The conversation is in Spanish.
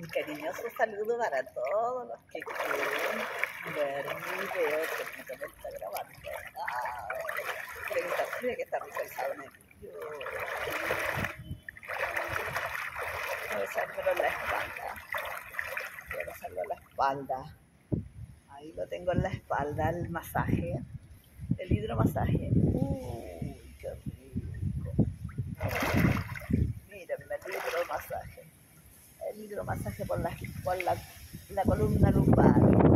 Un cariñoso saludo para todos los que quieren ver mi video que me está grabando. Ay, mira que está en el video. Voy a hacerlo en la espalda. Voy a hacerlo en la espalda. Ahí lo tengo en la espalda, el masaje. El hidromasaje. Uy, qué rico. Mírenme el hidromasaje. Hidromasaje por la, por la, la columna lumbar.